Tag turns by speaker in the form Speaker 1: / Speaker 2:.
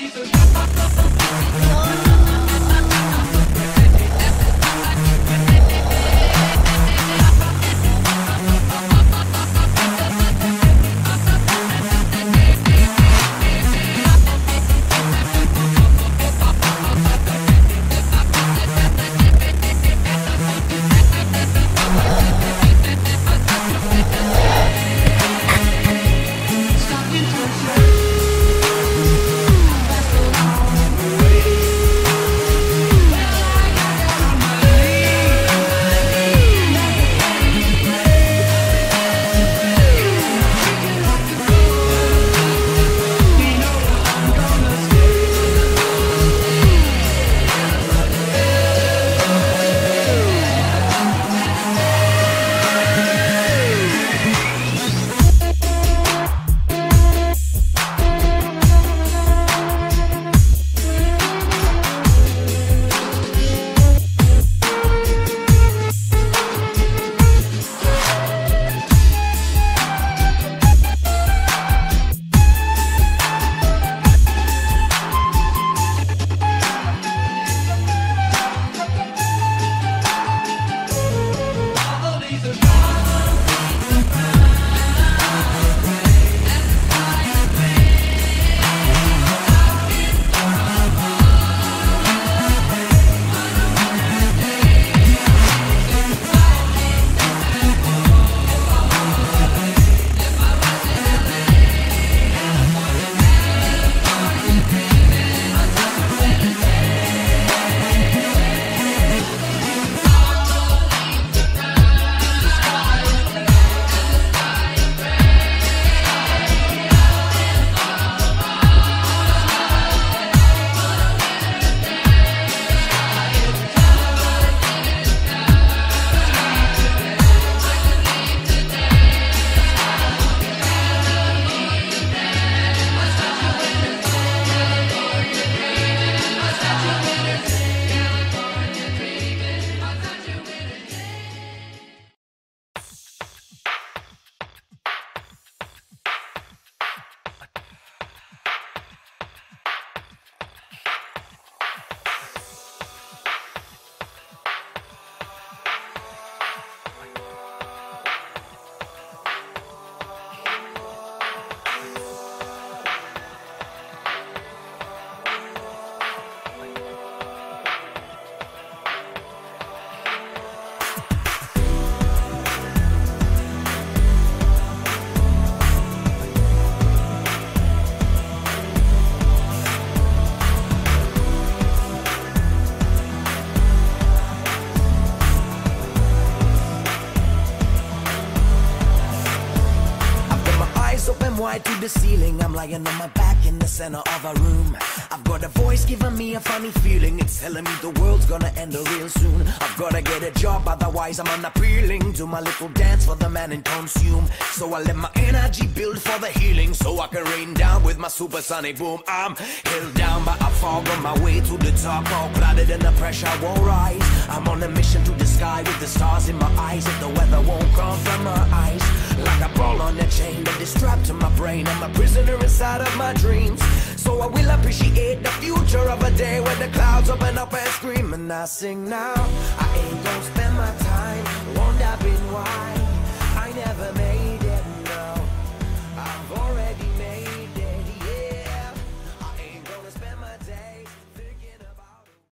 Speaker 1: reason. Wide to the ceiling. I'm lying on my back in the center of a room. I've got a voice giving me a funny feeling. It's telling me the world's gonna end real soon. I've gotta get a job, otherwise I'm unappealing. Do my little dance for the man and consume. So I let my energy build for the healing. So I can rain down with my supersonic boom. I'm held down by a fog on my way to the top. All clouded and the pressure won't rise. I'm on a mission to the sky with the stars in my eyes. If the weather won't come from my eyes. Like a ball on a chain that is strapped to my brain. I'm a prisoner inside of my dreams. So I will appreciate the future of a day when the clouds open up and scream. And I sing now. I ain't gonna spend my time wondering why I never made